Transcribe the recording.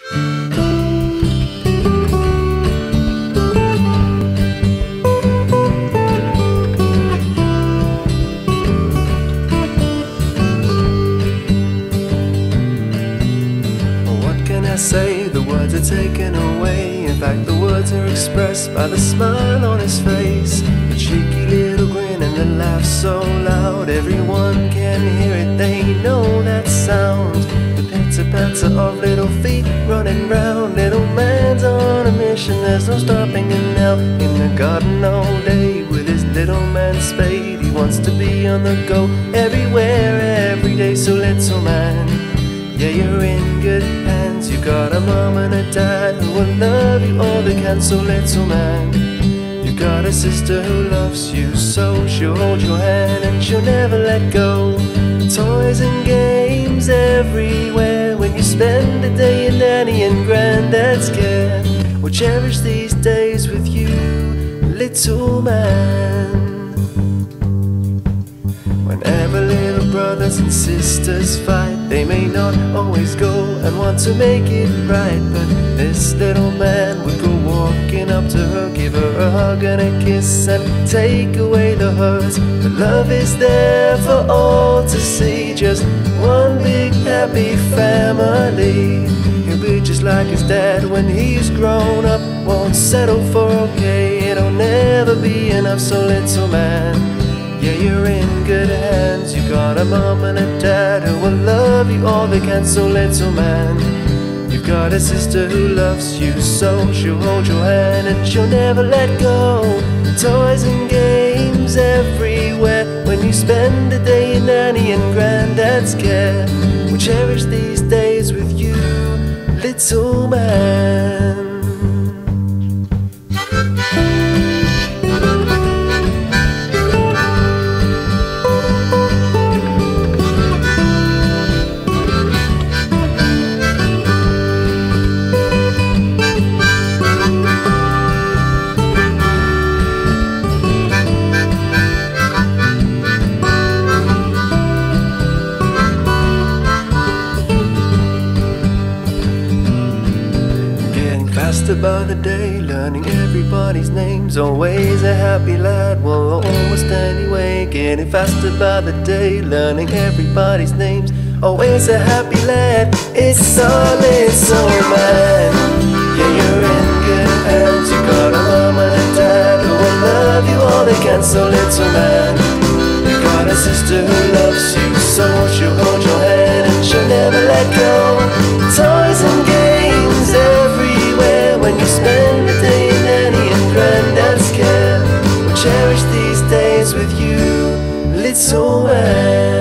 What can I say? The words are taken away. In fact, the words are expressed by the smile on his face. The cheeky little grin and the laugh so loud. Everyone can hear it, they know that sound. The pitter patter of little feet running round. Little man's on a mission, there's no stopping him now. In the garden all day with his little man spade. He wants to be on the go everywhere, every day. So little man. Yeah, you're in good hands. You got a mom and a dad who will love you all they can. So little man, you got a sister who loves you so. She'll hold your hand and she'll never let go. Toys and spend a day in nanny and granddad's care, we'll cherish these days with you, little man. Whenever little brothers and sisters fight, they may not always go and want to make it right. But this little man would go walking up to her, give her a hug and a kiss, and take away the hurt. Love is there for all to see, just one big happy family. He'll be just like his dad when he's grown up, won't settle for okay. It'll never be enough, so little man. Yeah, you're in good hands. You got a mom and a dad who will love you all they can. So little man, you've got a sister who loves you so. She'll hold your hand and she'll never let go. Toys and games everywhere. When you spend the day in nanny and granddad's care, we'll cherish these days little man. Faster by the day, learning everybody's names. Always a happy lad, well, almost anyway. Getting faster by the day, learning everybody's names. Always a happy lad, it's all it's all man. Yeah, you're in good hands. You got a mom and a dad who will love you all they can. So little man, you got a sister who loves you so. She'll hold your hand and she'll never let go. away.